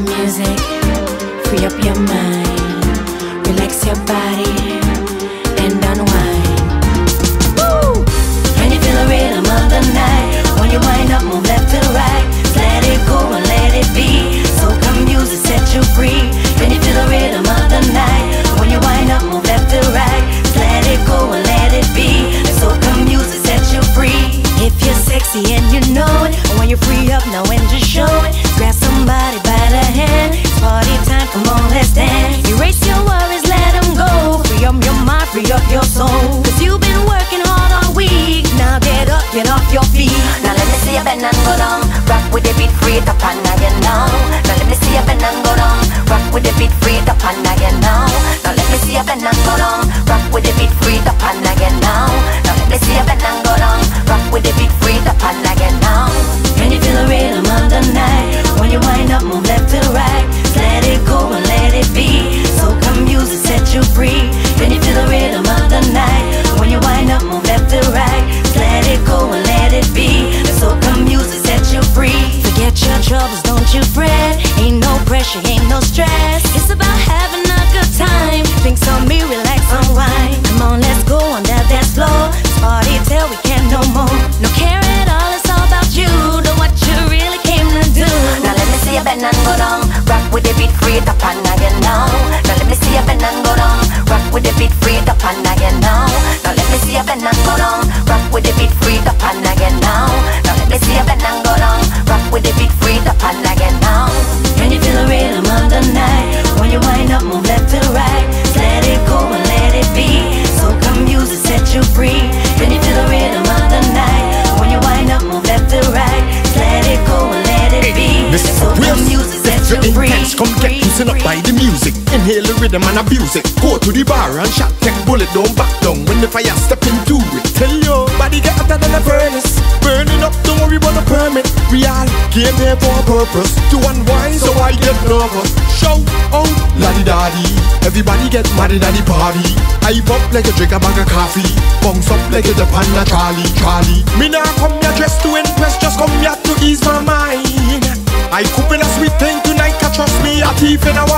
music, free up your mind, relax your body. bread. Ain't no pressure, ain't no stress. It's about having a good time. Think on me, relax, unwind. Come get loosened up by the music. Inhale the rhythm and abuse it. Go to the bar and shot, that bullet, don't back down. When the fire step into it, tell your body get hotter than a furnace. Burning up, don't worry about the permit. We all came here for a purpose to unwind, so I get nervous. Show out, laddie, daddy. Everybody get mad at the party. I pop like a drink a bag of coffee. Bounce up like a Japan trolley, trolley. Me now come here dressed to impress, just come here to ease my mind. I cook in a sweet thing tonight. If you want